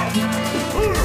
Hooray!